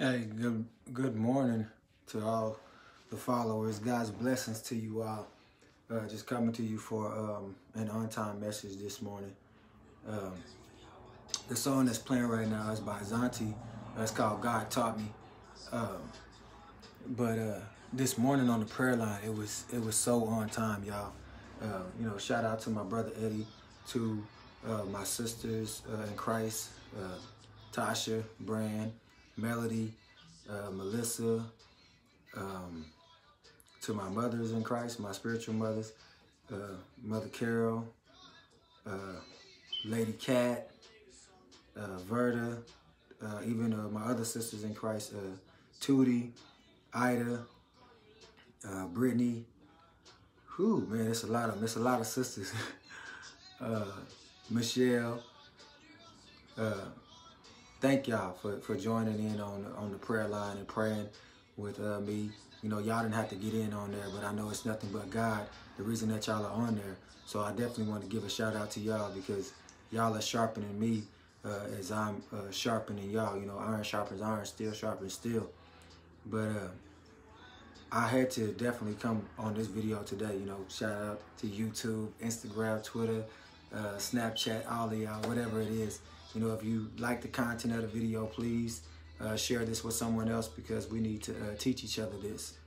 Hey, good good morning to all the followers. God's blessings to you all. Uh, just coming to you for um, an on-time message this morning. Um, the song that's playing right now is by Zanti. Uh, it's called God Taught Me. Um, but uh, this morning on the prayer line, it was it was so on time, y'all. Uh, you know, shout out to my brother Eddie, to uh, my sisters uh, in Christ, uh, Tasha, Brand, Melody, uh, Melissa, um, to my mothers in Christ, my spiritual mothers, uh, Mother Carol, uh, Lady Cat, uh, Verda, uh, even uh, my other sisters in Christ, Tootie, Ida, Brittany. Whew, man, it's a lot of it's a lot of sisters. Michelle. Thank y'all for, for joining in on on the prayer line and praying with uh, me. You know, y'all didn't have to get in on there, but I know it's nothing but God, the reason that y'all are on there. So I definitely want to give a shout out to y'all because y'all are sharpening me uh, as I'm uh, sharpening y'all. You know, iron sharpens iron, steel sharpens steel. But uh, I had to definitely come on this video today. You know, shout out to YouTube, Instagram, Twitter, uh, Snapchat, all of y'all, whatever it is. You know, if you like the content of the video, please uh, share this with someone else because we need to uh, teach each other this.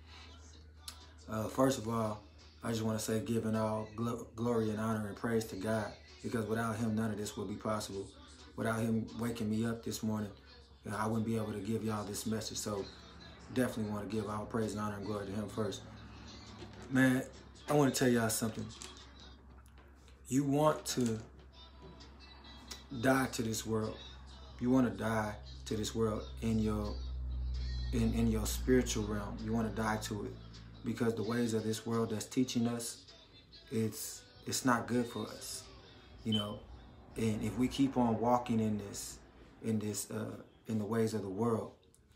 Uh, first of all, I just want to say giving all gl glory and honor and praise to God because without him, none of this would be possible. Without him waking me up this morning, you know, I wouldn't be able to give y'all this message. So definitely want to give all praise and honor and glory to him first. Man, I want to tell y'all something. You want to die to this world. You want to die to this world in your in, in your spiritual realm. You want to die to it because the ways of this world that's teaching us, it's it's not good for us. You know, and if we keep on walking in this in this uh, in the ways of the world,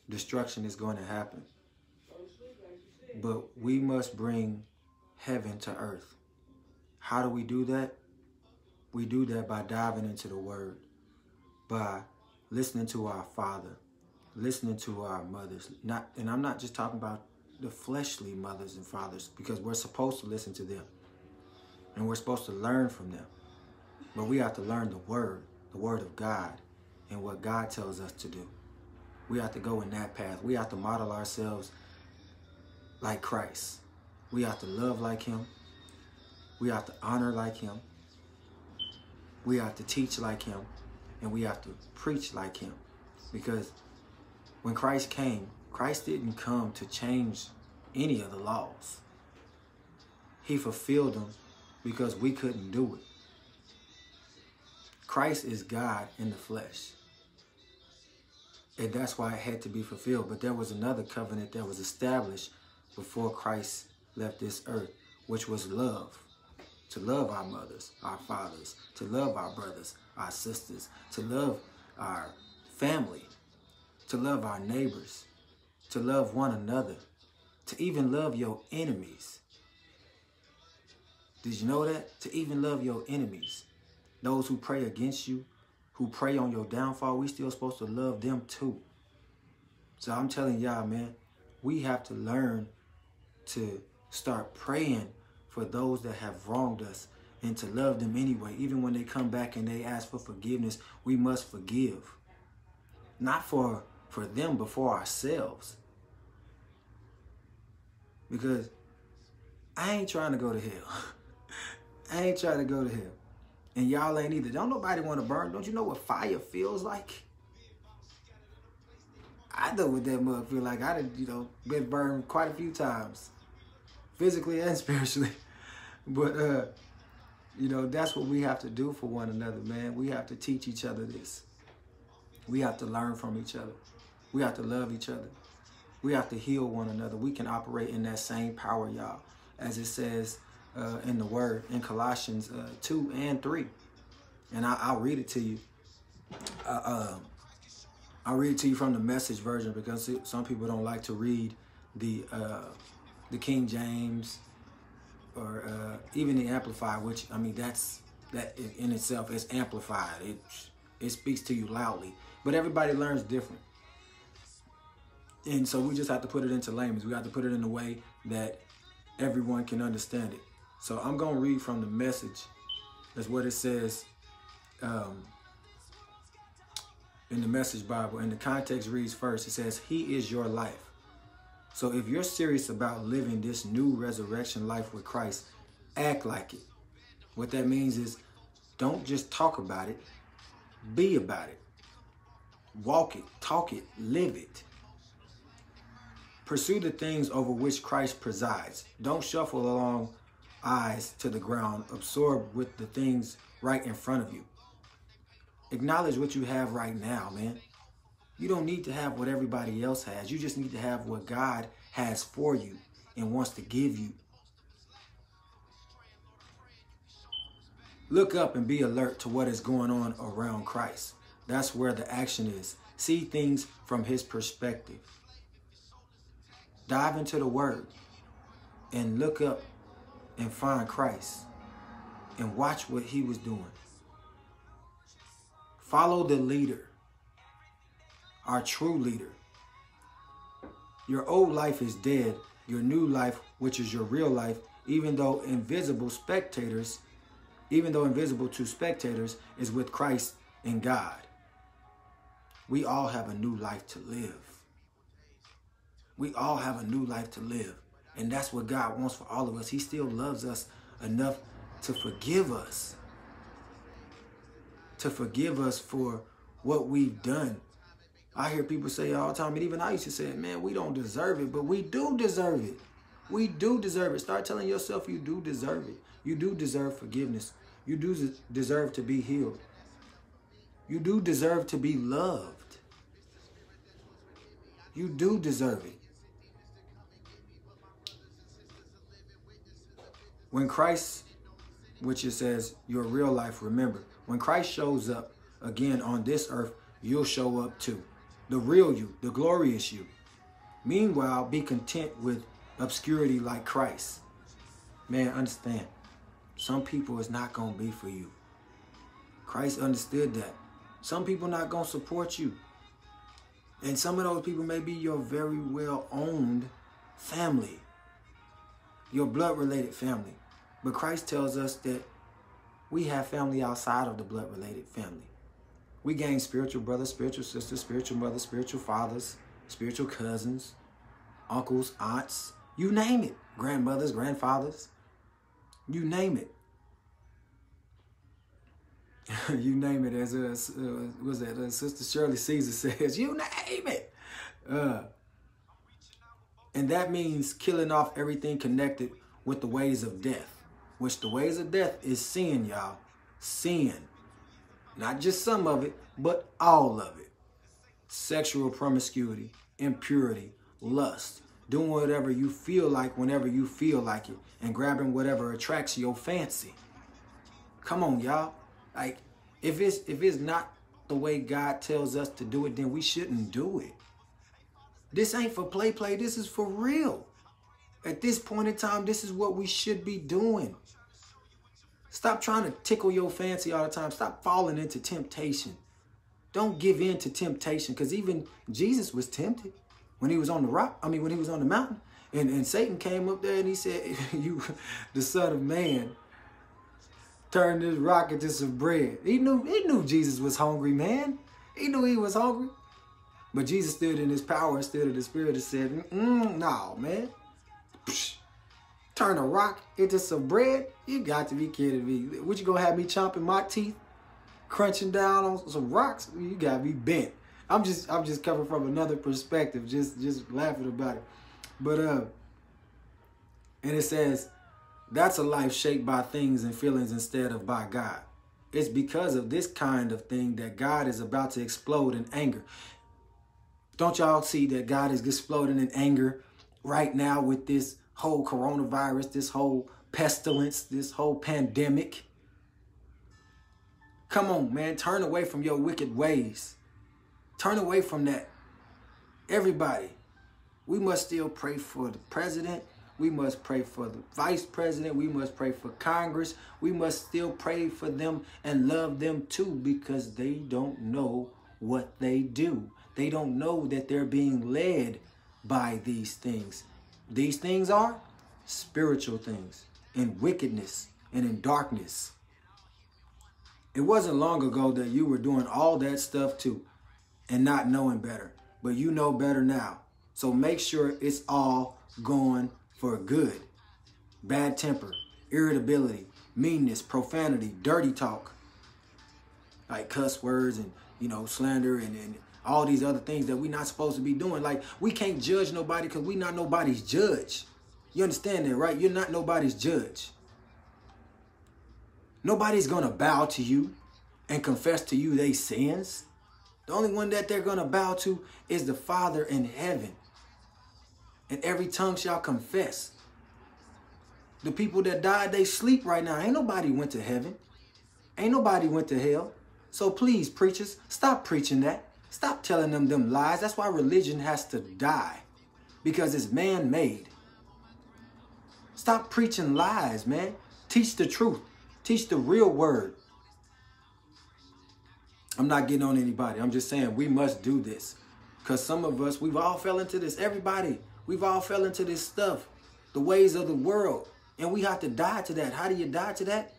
destruction is going to happen. But we must bring heaven to earth. How do we do that? We do that by diving into the Word, by listening to our Father, listening to our mothers. Not, and I'm not just talking about the fleshly mothers and fathers, because we're supposed to listen to them, and we're supposed to learn from them. But we have to learn the Word, the Word of God, and what God tells us to do. We have to go in that path. We have to model ourselves like Christ. We have to love like Him. We have to honor like Him. We have to teach like him and we have to preach like him. Because when Christ came, Christ didn't come to change any of the laws. He fulfilled them because we couldn't do it. Christ is God in the flesh. And that's why it had to be fulfilled. But there was another covenant that was established before Christ left this earth, which was love to love our mothers, our fathers, to love our brothers, our sisters, to love our family, to love our neighbors, to love one another, to even love your enemies. Did you know that? To even love your enemies. Those who pray against you, who pray on your downfall, we still supposed to love them too. So I'm telling y'all, man, we have to learn to start praying for those that have wronged us and to love them anyway. Even when they come back and they ask for forgiveness, we must forgive. Not for, for them, but for ourselves. Because I ain't trying to go to hell. I ain't trying to go to hell. And y'all ain't either. Don't nobody want to burn. Don't you know what fire feels like? I know what that mug feel like. I done, you know, been burned quite a few times. Physically and spiritually. But, uh, you know, that's what we have to do for one another, man. We have to teach each other this. We have to learn from each other. We have to love each other. We have to heal one another. We can operate in that same power, y'all, as it says uh, in the Word in Colossians uh, 2 and 3. And I, will read it to you. Uh, um, I'll read it to you from the message version because some people don't like to read the uh, the King James or uh, even the amplified, which I mean that's that in itself is amplified. It it speaks to you loudly, but everybody learns different. And so we just have to put it into layman's. We have to put it in a way that everyone can understand it. So I'm going to read from the message. That's what it says um, in the Message Bible. And the context reads first. It says, He is your life. So if you're serious about living this new resurrection life with Christ, act like it. What that means is don't just talk about it, be about it. Walk it, talk it, live it. Pursue the things over which Christ presides. Don't shuffle along eyes to the ground, absorbed with the things right in front of you. Acknowledge what you have right now, man. You don't need to have what everybody else has. You just need to have what God has for you and wants to give you. Look up and be alert to what is going on around Christ. That's where the action is. See things from his perspective. Dive into the word and look up and find Christ and watch what he was doing. Follow the leader, our true leader. Your old life is dead. Your new life, which is your real life, even though invisible spectators, even though invisible to spectators, is with Christ and God. We all have a new life to live. We all have a new life to live. And that's what God wants for all of us. He still loves us enough to forgive us. To forgive us for what we've done. I hear people say all the time, and even I used to say, man, we don't deserve it, but we do deserve it. We do deserve it. Start telling yourself you do deserve it. You do deserve forgiveness. You do deserve to be healed. You do deserve to be loved. You do deserve it. When Christ, which it says your real life, remember, when Christ shows up again on this earth, you'll show up too. The real you, the glorious you. Meanwhile, be content with obscurity like Christ. Man, understand, some people is not going to be for you. Christ understood that. Some people not going to support you. And some of those people may be your very well owned family, your blood related family. But Christ tells us that we have family outside of the blood related family. We gain spiritual brothers, spiritual sisters, spiritual mothers, spiritual fathers, spiritual cousins, uncles, aunts, you name it, grandmothers, grandfathers, you name it. you name it, as a, uh, was that uh, Sister Shirley Caesar says, you name it. Uh, and that means killing off everything connected with the ways of death which the ways of death is sin, y'all. Sin. Not just some of it, but all of it. Sexual promiscuity, impurity, lust, doing whatever you feel like whenever you feel like it, and grabbing whatever attracts your fancy. Come on, y'all. Like, if it's if it's not the way God tells us to do it, then we shouldn't do it. This ain't for play play, this is for real. At this point in time, this is what we should be doing. Stop trying to tickle your fancy all the time. Stop falling into temptation. Don't give in to temptation because even Jesus was tempted when he was on the rock. I mean, when he was on the mountain. And, and Satan came up there and he said, You, the Son of Man, turn this rock into some bread. He knew, he knew Jesus was hungry, man. He knew he was hungry. But Jesus stood in his power and stood in the spirit and said, mm, No, man. Psh, turn a rock into some bread? You got to be kidding me. What you gonna have me chomping my teeth, crunching down on some rocks? You gotta be bent. I'm just I'm just coming from another perspective, just just laughing about it. But uh and it says that's a life shaped by things and feelings instead of by God. It's because of this kind of thing that God is about to explode in anger. Don't y'all see that God is exploding in anger right now with this whole coronavirus, this whole pestilence, this whole pandemic. Come on, man, turn away from your wicked ways. Turn away from that. Everybody, we must still pray for the president. We must pray for the vice president. We must pray for Congress. We must still pray for them and love them too because they don't know what they do. They don't know that they're being led by these things. These things are spiritual things in wickedness and in darkness. It wasn't long ago that you were doing all that stuff too and not knowing better, but you know better now. So make sure it's all going for good. Bad temper, irritability, meanness, profanity, dirty talk, like cuss words and, you know, slander and, and all these other things that we're not supposed to be doing. Like, we can't judge nobody because we not nobody's judge. You understand that, right? You're not nobody's judge. Nobody's going to bow to you and confess to you their sins. The only one that they're going to bow to is the Father in heaven. And every tongue shall confess. The people that died, they sleep right now. Ain't nobody went to heaven. Ain't nobody went to hell. So please, preachers, stop preaching that. Stop telling them them lies. That's why religion has to die. Because it's man-made. Stop preaching lies, man. Teach the truth. Teach the real word. I'm not getting on anybody. I'm just saying we must do this. Because some of us, we've all fell into this. Everybody, we've all fell into this stuff. The ways of the world. And we have to die to that. How do you die to that?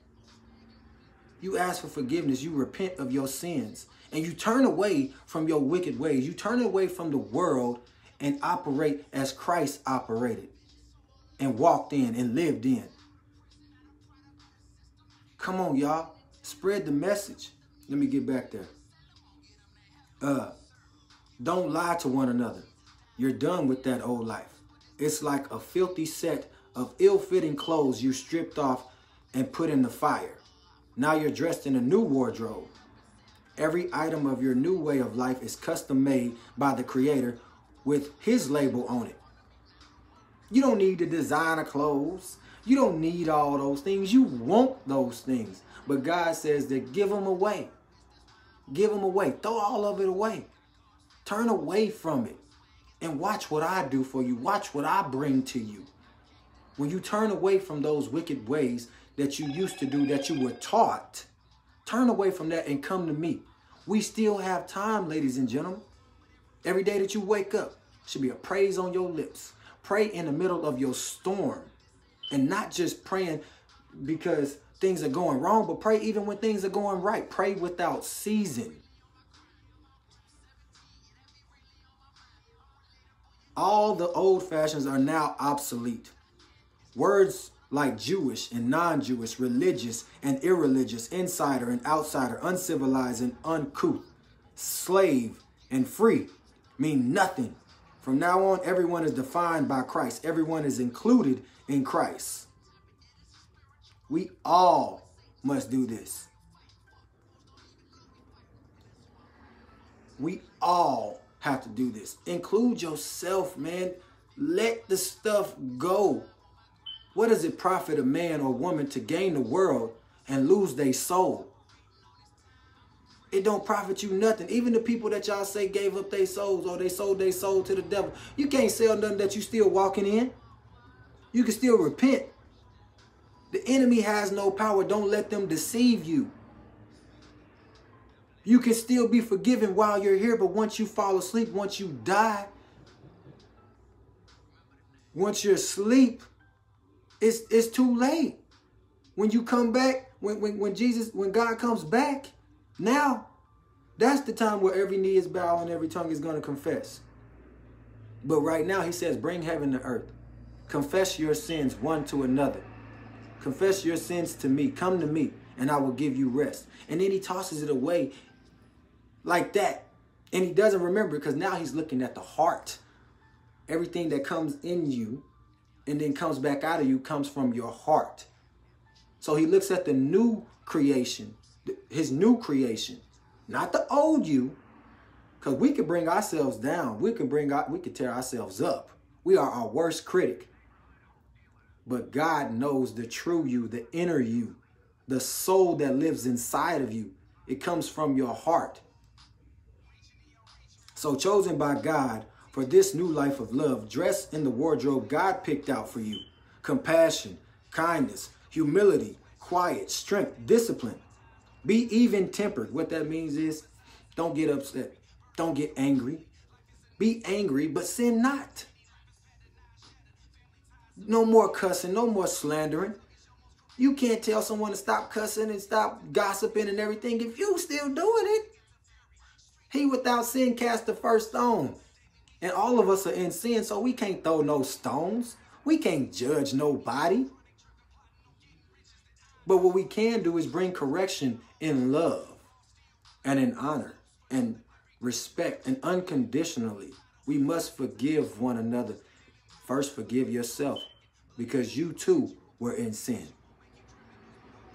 You ask for forgiveness. You repent of your sins. And you turn away from your wicked ways. You turn away from the world and operate as Christ operated and walked in and lived in. Come on, y'all. Spread the message. Let me get back there. Uh, don't lie to one another. You're done with that old life. It's like a filthy set of ill-fitting clothes you stripped off and put in the fire. Now you're dressed in a new wardrobe. Every item of your new way of life is custom made by the creator with his label on it. You don't need the designer clothes. You don't need all those things. You want those things. But God says that give them away. Give them away. Throw all of it away. Turn away from it and watch what I do for you. Watch what I bring to you. When you turn away from those wicked ways that you used to do, that you were taught, turn away from that and come to me. We still have time, ladies and gentlemen. Every day that you wake up should be a praise on your lips. Pray in the middle of your storm and not just praying because things are going wrong, but pray even when things are going right. Pray without season. All the old fashions are now obsolete. Words like Jewish and non-Jewish, religious and irreligious, insider and outsider, uncivilized and uncouth, slave and free mean nothing. From now on, everyone is defined by Christ. Everyone is included in Christ. We all must do this. We all have to do this. Include yourself, man. Let the stuff go. What does it profit a man or woman to gain the world and lose their soul? It don't profit you nothing. Even the people that y'all say gave up their souls or they sold their soul to the devil, you can't sell nothing that you still walking in. You can still repent. The enemy has no power. Don't let them deceive you. You can still be forgiven while you're here, but once you fall asleep, once you die, once you're asleep, it's, it's too late. When you come back, when, when, when Jesus, when God comes back, now, that's the time where every knee is bowed and every tongue is going to confess. But right now, he says, bring heaven to earth. Confess your sins one to another. Confess your sins to me. Come to me, and I will give you rest. And then he tosses it away like that. And he doesn't remember because now he's looking at the heart. Everything that comes in you and then comes back out of you comes from your heart. So he looks at the new creation, his new creation, not the old you, because we could bring ourselves down. We could bring we could tear ourselves up. We are our worst critic. But God knows the true you, the inner you, the soul that lives inside of you. It comes from your heart. So chosen by God for this new life of love, dress in the wardrobe God picked out for you. Compassion, kindness, humility, quiet, strength, discipline. Be even tempered. What that means is don't get upset. Don't get angry. Be angry, but sin not. No more cussing, no more slandering. You can't tell someone to stop cussing and stop gossiping and everything if you still doing it. He without sin cast the first stone. And all of us are in sin, so we can't throw no stones. We can't judge nobody. But what we can do is bring correction in love and in honor and respect and unconditionally. We must forgive one another. First, forgive yourself because you too were in sin.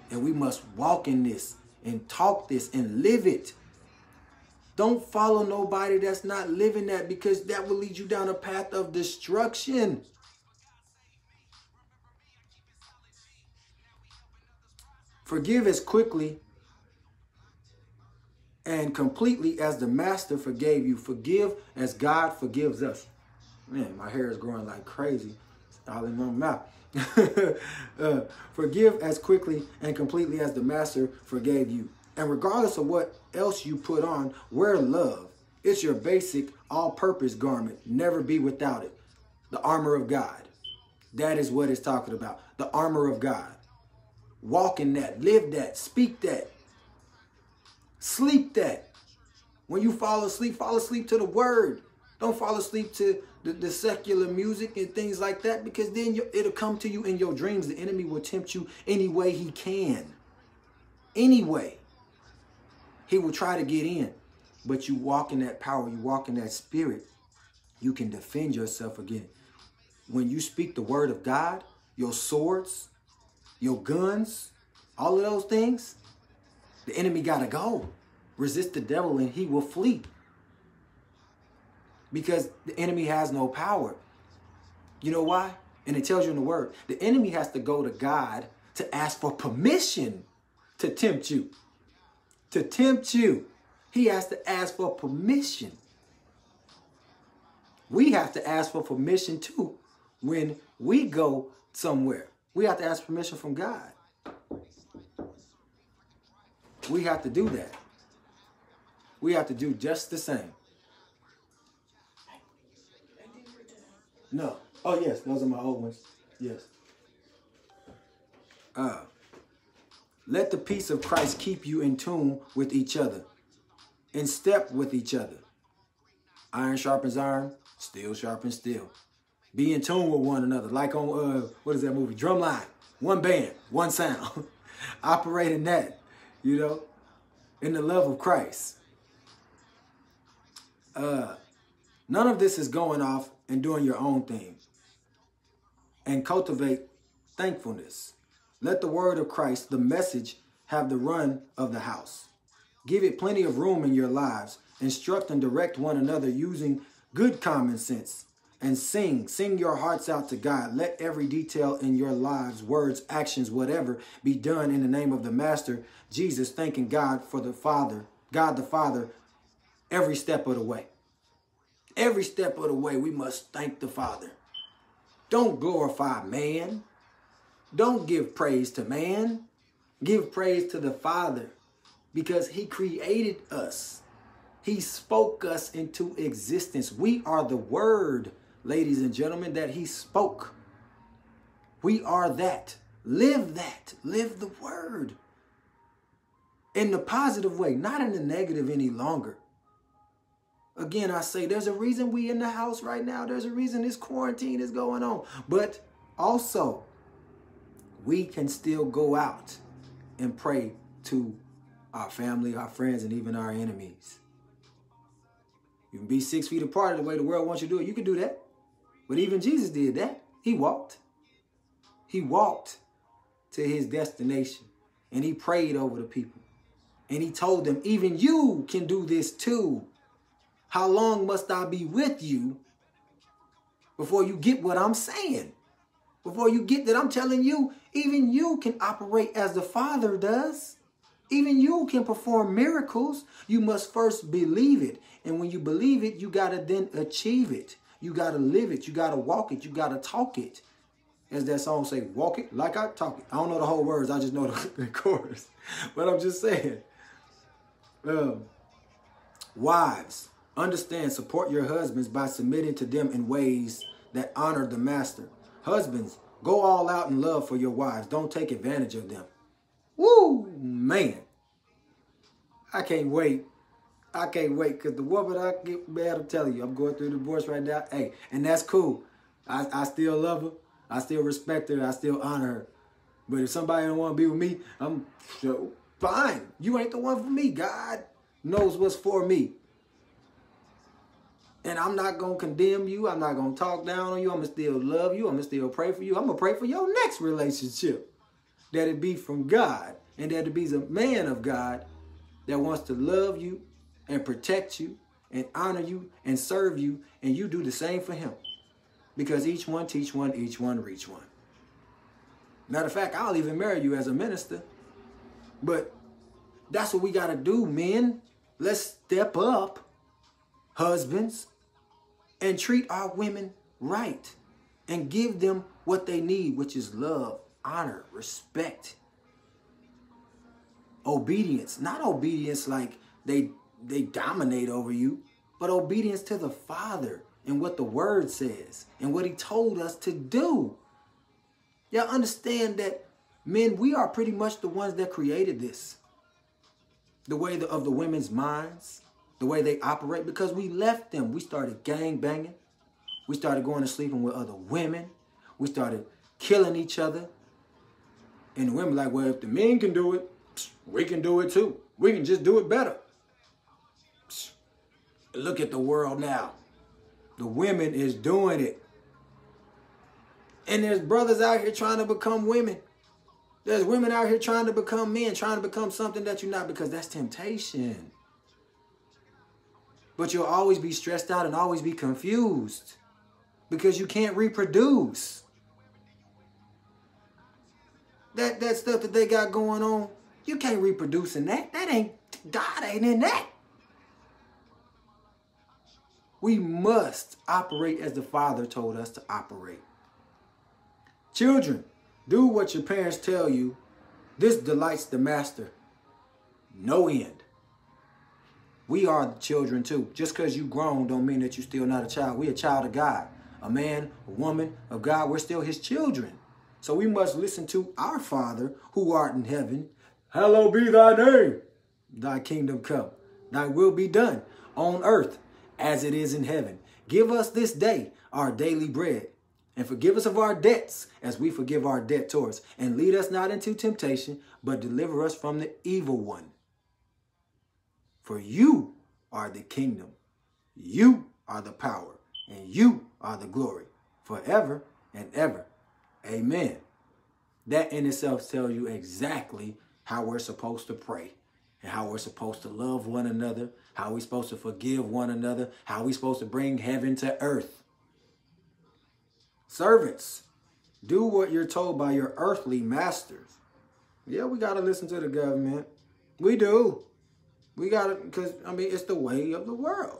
And we must walk in this and talk this and live it. Don't follow nobody that's not living that because that will lead you down a path of destruction. Forgive as quickly and completely as the master forgave you. Forgive as God forgives us. Man, my hair is growing like crazy. It's all in my mouth. uh, forgive as quickly and completely as the master forgave you. And regardless of what else you put on, wear love. It's your basic all-purpose garment. Never be without it. The armor of God. That is what it's talking about. The armor of God. Walk in that. Live that. Speak that. Sleep that. When you fall asleep, fall asleep to the word. Don't fall asleep to the, the secular music and things like that because then you, it'll come to you in your dreams. The enemy will tempt you any way he can. Anyway. He will try to get in. But you walk in that power, you walk in that spirit, you can defend yourself again. When you speak the word of God, your swords, your guns, all of those things, the enemy got to go. Resist the devil and he will flee. Because the enemy has no power. You know why? And it tells you in the word. The enemy has to go to God to ask for permission to tempt you. To tempt you. He has to ask for permission. We have to ask for permission too when we go somewhere. We have to ask permission from God. We have to do that. We have to do just the same. No. Oh, yes. Those are my old ones. Yes. Uh, let the peace of Christ keep you in tune with each other, in step with each other. Iron sharpens iron, steel sharpens steel. Be in tune with one another, like on, uh, what is that movie? Drumline. One band, one sound. Operate in that, you know, in the love of Christ. Uh, none of this is going off and doing your own thing. And cultivate thankfulness. Let the word of Christ, the message, have the run of the house. Give it plenty of room in your lives. Instruct and direct one another using good common sense. And sing, sing your hearts out to God. Let every detail in your lives, words, actions, whatever, be done in the name of the Master, Jesus, thanking God for the Father, God the Father, every step of the way. Every step of the way, we must thank the Father. Don't glorify man. Don't give praise to man. Give praise to the Father because he created us. He spoke us into existence. We are the word, ladies and gentlemen, that he spoke. We are that. Live that. Live the word. In the positive way, not in the negative any longer. Again, I say there's a reason we in the house right now. There's a reason this quarantine is going on. But also, we can still go out and pray to our family, our friends, and even our enemies. You can be six feet apart the way the world wants you to do it. You can do that. But even Jesus did that. He walked. He walked to his destination and he prayed over the people. And he told them, even you can do this too. How long must I be with you before you get what I'm saying? Before you get that I'm telling you, even you can operate as the Father does. Even you can perform miracles. You must first believe it. And when you believe it, you got to then achieve it. You got to live it. You got to walk it. You got to talk it. As that song say, walk it like I talk it. I don't know the whole words. I just know the, chorus. But I'm just saying. Um, wives, Understand, support your husbands by submitting to them in ways that honor the master. Husbands, go all out in love for your wives. Don't take advantage of them. Woo, man. I can't wait. I can't wait because the woman I get mad, I'm telling you, I'm going through divorce right now. Hey, and that's cool. I, I still love her. I still respect her. I still honor her. But if somebody don't want to be with me, I'm so fine. You ain't the one for me. God knows what's for me. And I'm not going to condemn you. I'm not going to talk down on you. I'm going to still love you. I'm going to still pray for you. I'm going to pray for your next relationship. That it be from God. And that it be a man of God that wants to love you and protect you and honor you and serve you. And you do the same for him. Because each one teach one, each one reach one. Matter of fact, I'll even marry you as a minister. But that's what we got to do, men. Let's step up, husbands, and treat our women right and give them what they need, which is love, honor, respect, obedience. Not obedience like they they dominate over you, but obedience to the Father and what the word says and what he told us to do. Y'all understand that men, we are pretty much the ones that created this. The way the, of the women's minds, the way they operate, because we left them. We started gang banging. We started going to sleeping with other women. We started killing each other. And the women like, well, if the men can do it, we can do it too. We can just do it better. Look at the world now. The women is doing it. And there's brothers out here trying to become women. There's women out here trying to become men, trying to become something that you're not because that's temptation. But you'll always be stressed out and always be confused because you can't reproduce. That that stuff that they got going on, you can't reproduce in that. That ain't God ain't in that. We must operate as the Father told us to operate. Children, do what your parents tell you. This delights the master. No end. We are children too. Just because you grown don't mean that you're still not a child. We a child of God. A man, a woman of God, we're still his children. So we must listen to our Father who art in heaven. Hallowed be thy name. Thy kingdom come. Thy will be done on earth as it is in heaven. Give us this day our daily bread. And forgive us of our debts as we forgive our debtors. And lead us not into temptation, but deliver us from the evil one. For you are the kingdom, you are the power, and you are the glory forever and ever. Amen. That in itself tells you exactly how we're supposed to pray and how we're supposed to love one another, how we're supposed to forgive one another, how we're supposed to bring heaven to earth. Servants, do what you're told by your earthly masters. Yeah, we got to listen to the government. We do. We got to, because, I mean, it's the way of the world.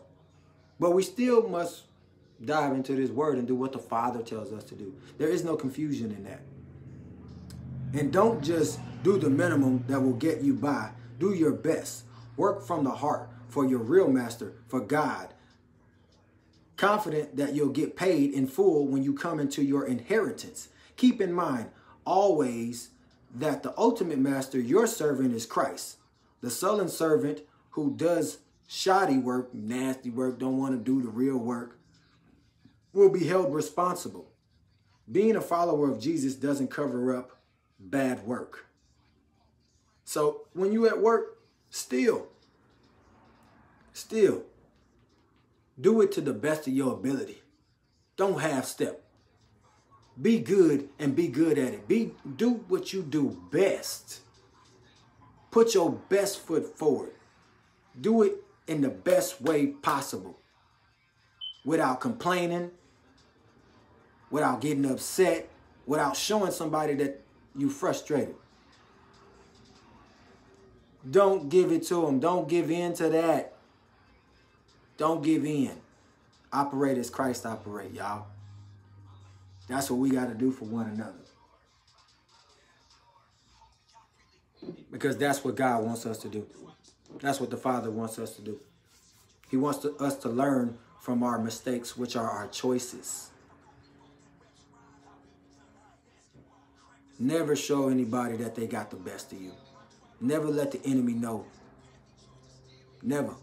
But we still must dive into this word and do what the Father tells us to do. There is no confusion in that. And don't just do the minimum that will get you by do your best. Work from the heart for your real master, for God. Confident that you'll get paid in full when you come into your inheritance. Keep in mind always that the ultimate master, your servant, is Christ. The sullen servant who does shoddy work, nasty work, don't want to do the real work, will be held responsible. Being a follower of Jesus doesn't cover up bad work. So when you at work, still, still, do it to the best of your ability. Don't half step. Be good and be good at it. Be do what you do best. Put your best foot forward. Do it in the best way possible. Without complaining, without getting upset, without showing somebody that you frustrated. Don't give it to them. Don't give in to that. Don't give in. Operate as Christ operate, y'all. That's what we got to do for one another. Because that's what God wants us to do. That's what the Father wants us to do. He wants to, us to learn from our mistakes, which are our choices. Never show anybody that they got the best of you. Never let the enemy know. Never.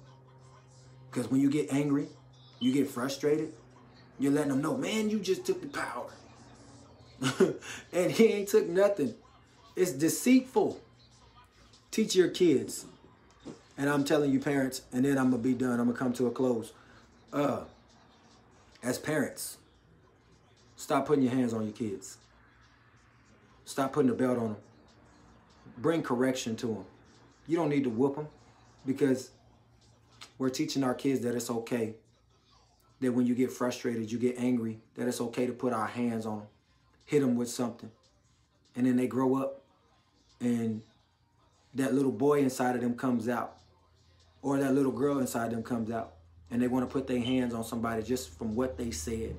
Because when you get angry, you get frustrated, you're letting them know, man, you just took the power. and he ain't took nothing. It's deceitful. Teach your kids. And I'm telling you, parents, and then I'm going to be done. I'm going to come to a close. Uh, as parents, stop putting your hands on your kids. Stop putting a belt on them. Bring correction to them. You don't need to whoop them because we're teaching our kids that it's okay. That when you get frustrated, you get angry, that it's okay to put our hands on them, hit them with something. And then they grow up and that little boy inside of them comes out or that little girl inside them comes out and they want to put their hands on somebody just from what they said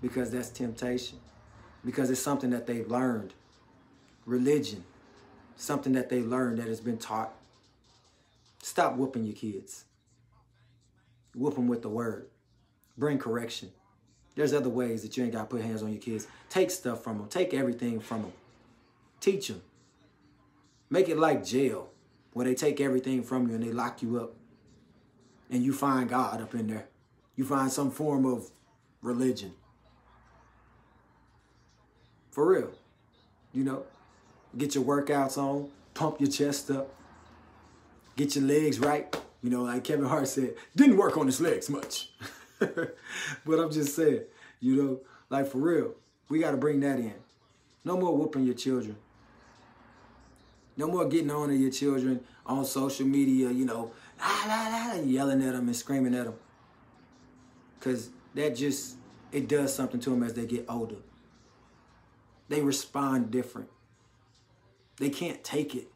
because that's temptation. Because it's something that they've learned. Religion something that they learned that has been taught. Stop whooping your kids. Whoop them with the word. Bring correction. There's other ways that you ain't got to put hands on your kids. Take stuff from them take everything from them teach them make it like jail where they take everything from you and they lock you up and you find God up in there. You find some form of religion. For real. You know, get your workouts on, pump your chest up, get your legs right. You know, like Kevin Hart said, didn't work on his legs much. but I'm just saying, you know, like for real, we got to bring that in. No more whooping your children. No more getting on to your children on social media, you know, la, la, yelling at them and screaming at them. Because that just, it does something to them as they get older. They respond different. They can't take it.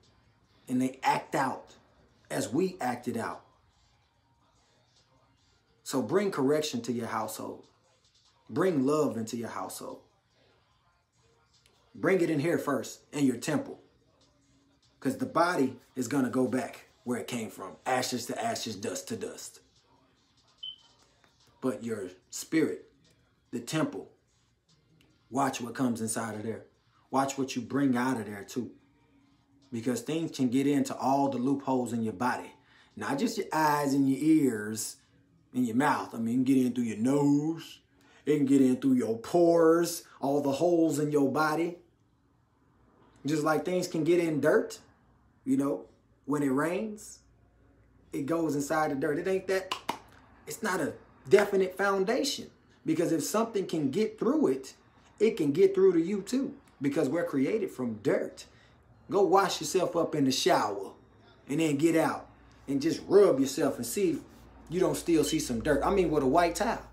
And they act out as we acted out. So bring correction to your household. Bring love into your household. Bring it in here first, in your temple. Because the body is going to go back where it came from ashes to ashes, dust to dust. But your spirit, the temple, watch what comes inside of there. Watch what you bring out of there too. Because things can get into all the loopholes in your body. Not just your eyes and your ears and your mouth. I mean, get in through your nose. It can get in through your pores, all the holes in your body. Just like things can get in dirt, you know, when it rains, it goes inside the dirt. It ain't that, it's not a definite foundation. Because if something can get through it, it can get through to you too. Because we're created from dirt. Go wash yourself up in the shower and then get out and just rub yourself and see if you don't still see some dirt. I mean, with a white towel.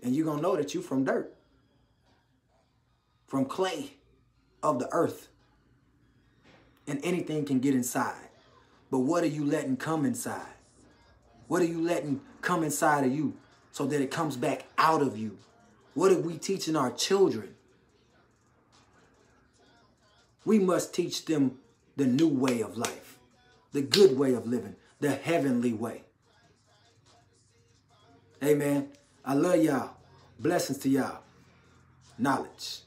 And you're going to know that you're from dirt, from clay of the earth. And anything can get inside. But what are you letting come inside? What are you letting come inside of you so that it comes back out of you? What are we teaching our children? We must teach them the new way of life, the good way of living, the heavenly way. Amen. I love y'all. Blessings to y'all. Knowledge.